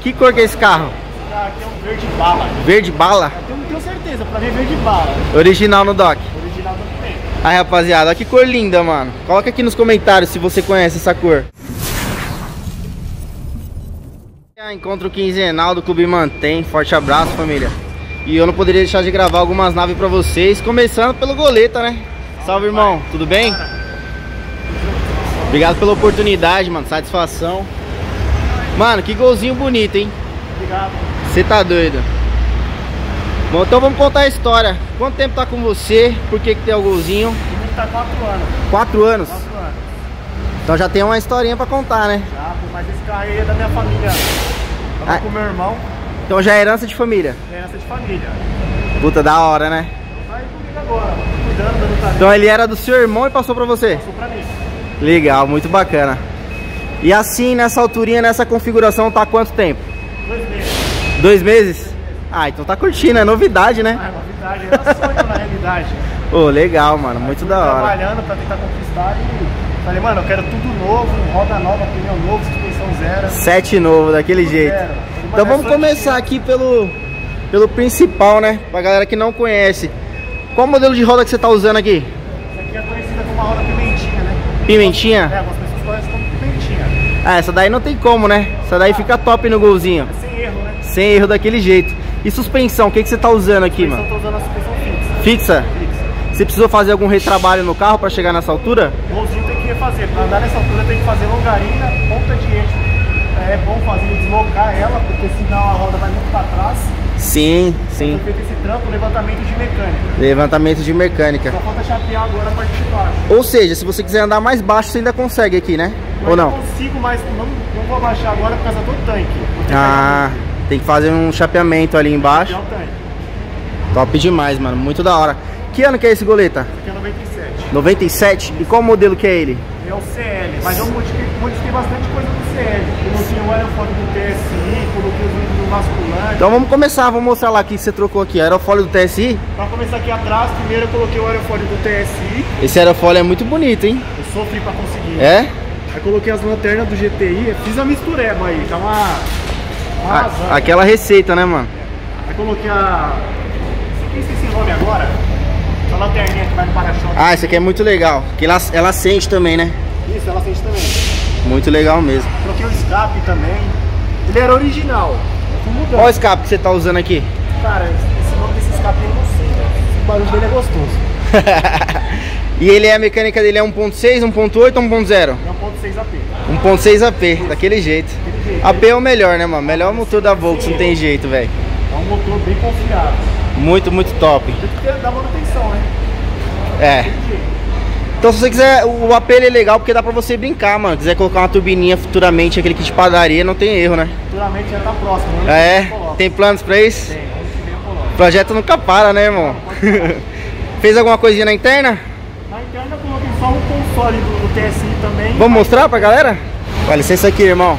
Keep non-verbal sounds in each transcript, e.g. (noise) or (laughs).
Que cor que é esse carro? Ah, aqui é um verde bala. Verde bala? Eu não tenho certeza, pra mim é verde bala. Original no dock. Original do tem. Aí, rapaziada, olha que cor linda, mano. Coloca aqui nos comentários se você conhece essa cor. Encontro quinzenal do Clube Mantém. Forte abraço, família. E eu não poderia deixar de gravar algumas naves pra vocês. Começando pelo Goleta, né? Salve, irmão. Tudo bem? Obrigado pela oportunidade, mano. Satisfação. Mano, que golzinho bonito, hein? Obrigado. Você tá doido. Bom, então vamos contar a história. Quanto tempo tá com você? Por que que tem o golzinho? Tá 4 anos. Quatro anos. 4 anos. Então já tem uma historinha pra contar, né? Já, pô, mas esse carro aí é da minha família. Tava Ah. com meu irmão, Então já é herança de família. é herança de família. Puta, da hora, né? Tá aí comigo agora, cuidando, dando. Então ele era do seu irmão e passou pra você. Passou pra mim. Legal, muito bacana. E assim, nessa alturinha, nessa configuração, tá quanto tempo? Dois meses. Dois meses? Ah, então tá curtindo, é novidade, né? Ah, é novidade, era sonho na realidade. (laughs) Ô, legal, mano, muito da hora. Trabalhando pra tentar conquistar e falei, mano, eu quero tudo novo, roda nova, pneu novo, suspensão zero. Sete novo, daquele jeito. zero. Então vamos é só começar aqui pelo, pelo principal, né? Pra galera que não conhece. Qual modelo de roda que você tá usando aqui? Essa aqui é conhecida como a roda pimentinha, né? Pimentinha? É, algumas pessoas conhecem como pimentinha. Ah, essa daí não tem como, né? Essa daí fica top no golzinho. É sem erro, né? Sem erro daquele jeito. E suspensão, o que, que você tá usando aqui, mano? estão usando a suspensão fixa. Fixa? Fixa. Você precisou fazer algum retrabalho no carro pra chegar nessa altura? O golzinho tem que fazer, pra andar nessa altura tem que fazer longarina, ponta de eixo. É bom fazer deslocar ela, porque senão a roda vai muito pra trás. Sim, sim. Foi feito esse trampo, levantamento de mecânica. Levantamento de mecânica. Só falta chapear agora a parte de baixo. Ou seja, se você quiser andar mais baixo, você ainda consegue aqui, né? Ou não? Eu consigo, mas não, não vou abaixar agora por causa do tanque. Ah, tem que fazer um chapeamento ali embaixo. tanque. Top demais, mano. Muito da hora. Que ano que é esse goleta? Esse aqui é 97. 97? E qual modelo que é ele? É o CL, mas eu modifiquei, modifiquei bastante coisa do CL. Coloquei o aerofólio do TSI, coloquei os vidros do masculante. Então vamos começar, vamos mostrar lá o que você trocou aqui. Aerofólio do TSI. Pra começar aqui atrás, primeiro eu coloquei o aerofólio do TSI. Esse aerofólio é muito bonito, hein? Eu sofri pra conseguir. É? Aí coloquei as lanternas do GTI, fiz a mistureba aí, tá uma. uma A- razão. aquela receita, né, mano? Aí coloquei a. Isso aqui esqueci o nome agora. Essa lanterninha que vai no para-choque. Ah, esse aqui é muito legal. Que ela, ela sente também, né? Isso, ela sente também. Muito legal mesmo. Troquei o escape também. Ele era original. Qual escape que você tá usando aqui? Cara, esse nome desse escape eu não sei, velho. O barulho dele é gostoso. (laughs) e ele é a mecânica dele é 1.6, 1.8 ou 1.0? É 1.6 AP. 1.6 AP, daquele jeito. Daquele jeito. AP é o melhor, né, mano? Melhor motor da Volks, não tem jeito, velho. É um motor bem confiável. Muito, muito top. Tem que dar manutenção, né? É. Então se você quiser, o AP ele é legal porque dá pra você brincar, mano. Quiser colocar uma turbininha futuramente, aquele kit padaria, não tem erro, né? Futuramente já tá próximo. Né? É, tem planos pra isso? Tem. O projeto nunca para, né, irmão? (laughs) Fez alguma coisinha na interna? Na interna eu coloquei só um console do, do TSI também. Vamos mostrar pra galera? Dá licença aqui, irmão.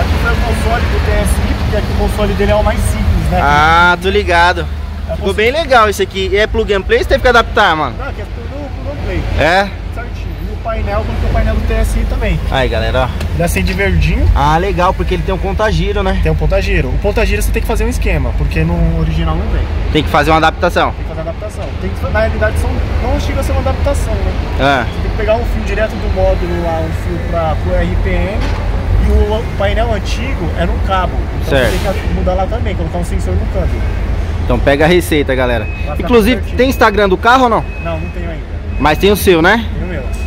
Aqui foi o console do TSI, porque aqui o console dele é o mais simples, né? Ah, tô ligado. É Ficou bem legal isso aqui. E é plug and play, você teve que adaptar, mano. Não, aqui é tudo plug and play. É? Certinho. E o painel, coloquei o painel do TSI também. Aí, galera, ó. Ele acende verdinho. Ah, legal, porque ele tem um contagiro, né? Tem o ponta-giro. O ponta-giro você tem que fazer um esquema, porque no original não vem. Tem que fazer uma adaptação. Tem que fazer adaptação. Tem que, na realidade, são, não chega a ser uma adaptação, né? Ah, Você tem que pegar um fio direto do módulo lá, um fio para pro RPM. E o, o painel antigo era um cabo. Então Certo. você tem que mudar lá também, colocar um sensor no câmbio. então pega a receita, galera. Inclusive, tem Instagram do carro ou não? Não, não tenho ainda. Mas tem o seu, né?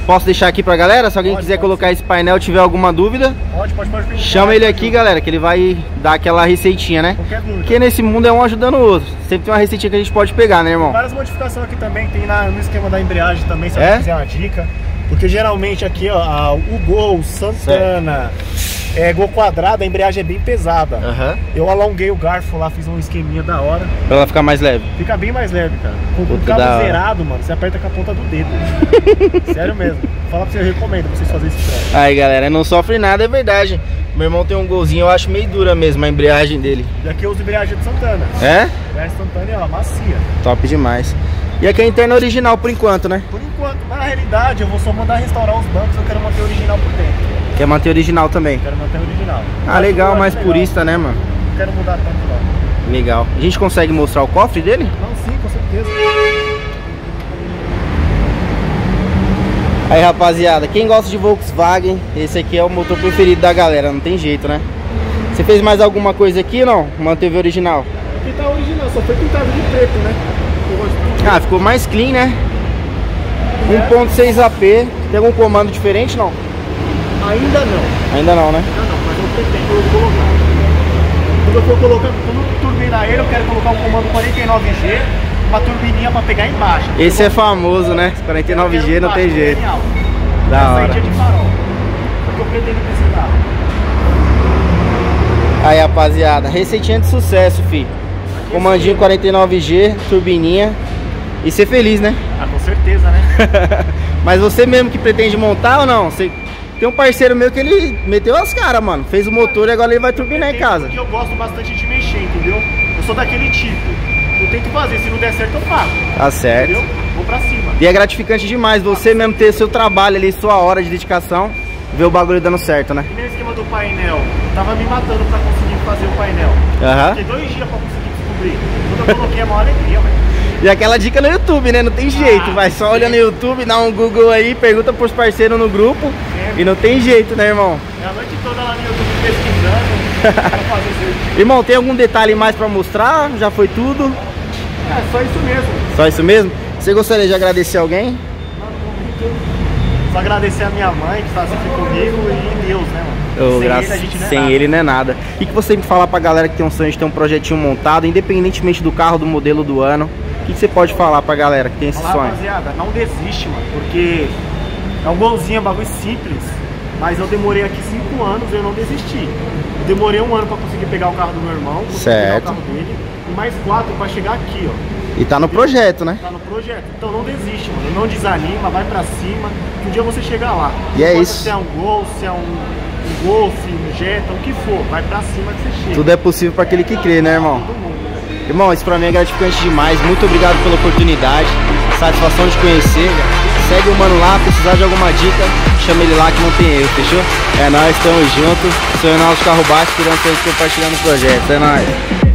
Tem. Posso deixar aqui pra galera? Se alguém Pode, quiser pode colocar esse painel tiver alguma dúvida, Pode, pode, pode chama ele aqui, galera, que ele vai dar aquela receitinha, né? Qualquer dúvida. Porque nesse mundo é um ajudando o outro. Sempre tem uma receitinha que a gente pode pegar, né, irmão? Várias modificações aqui também, tem na, no esquema da embreagem também, se É? alguém quiser uma dica. Porque geralmente aqui, ó, o Gol, Santana, é, Gol quadrado, a embreagem é bem pesada. Aham. Eu alonguei o garfo lá, fiz um esqueminha da hora. Pra ela ficar mais leve. Fica bem mais leve, cara. Com o Puta, cabo zerado, mano, você aperta com a ponta do dedo. (laughs) Sério mesmo. Fala pra você, eu recomendo pra vocês fazerem esse treino. Aí, galera, não sofre nada, é verdade. Meu irmão tem um golzinho, eu acho meio dura mesmo a embreagem dele. E aqui eu uso embreagem de Santana. É? Embreagem Santana, ó, macia. Top demais. E aqui é a interna original por enquanto, né? Por enquanto, na realidade, eu vou só mandar restaurar os bancos, eu quero manter o original por dentro. Quer manter original também? Quero manter original. Ah, legal, mais purista, né, mano? Não quero mudar tanto não. Legal. A gente consegue mostrar o cofre dele? Não, sim, com certeza. Aí, rapaziada, quem gosta de Volkswagen, esse aqui é o motor preferido da galera, não tem jeito, né? Você fez mais alguma coisa aqui, não? Manteve original? Aqui tá original, só foi pintado de preto, né? Ah, ficou mais clean, né? É. 1.6 AP. Tem algum comando diferente, não? Ainda não. Ainda não, né? Ainda não, mas eu pretendo colocar. Quando eu for colocar, quando eu turbinar ele, eu quero colocar um comando 49G, uma turbininha pra pegar embaixo. Esse é famoso, né? 49G não tem jeito. Da Essa aí hora. é de farol. Porque eu pretendo carro. Aí, rapaziada, receitinha de sucesso, fi. Comandinho 49G, turbininha. E ser feliz, né? Ah, com certeza, né? (laughs) Mas você mesmo que pretende montar ou não? Você tem um parceiro meu que ele meteu as caras, mano. Fez o motor e agora ele vai turbinar em casa. Porque eu gosto bastante de mexer, entendeu? Eu sou daquele tipo. Eu tento fazer, se não der certo eu faço. Tá certo. Entendeu? Vou pra cima. E é gratificante demais você mesmo ter seu trabalho ali, sua hora de dedicação, ver o bagulho dando certo, né? E nem o esquema do painel. Tava me matando pra conseguir fazer o painel. Aham. Fiquei dois dias pra conseguir descobrir. Quando eu coloquei é a maior alegria, velho. E aquela dica no YouTube, né? Não tem jeito. Vai só olhando no YouTube, dá um Google aí, pergunta pros parceiros no grupo. E não tem jeito, né, irmão? É a noite toda lá no YouTube pesquisando pra fazer certinho. (laughs) Irmão, tem algum detalhe mais pra mostrar? Já foi tudo? É só isso mesmo. Só isso mesmo? Você gostaria de agradecer alguém? Só agradecer a minha mãe que tá sempre comigo e Deus, né, mano? Ô, Sem gra- ele a gente não é Sem nada. ele não é nada. E que você me falar pra galera que tem um sonho de ter um projetinho montado, independentemente do carro, do modelo do ano, que que você pode falar pra galera que tem esse Fala, sonho? rapaziada, não desiste, mano, porque é um golzinho, é um bagulho simples, mas eu demorei aqui cinco anos e eu não desisti. Eu demorei um ano pra conseguir pegar o carro do meu irmão, Certo. pegar o carro dele, e mais quatro pra chegar aqui, ó. E tá no projeto, né? Tá no projeto. Então não desiste, mano. Não desanima, vai pra cima, que um dia você chega lá. E Não é isso. Se é um Gol, se é um, um Golf, um Jetta, o que for, vai pra cima que você chega. Tudo é possível pra aquele que crê, né, irmão? Todo mundo. Irmão, isso pra mim é gratificante demais. Muito obrigado pela oportunidade. Satisfação de conhecer. Segue o mano lá, precisar de alguma dica, chama ele lá que não tem erro, fechou? É nóis, tamo junto. Sou Reinaldo Carro Baixo, querendo vocês compartilhando o projeto. É nóis.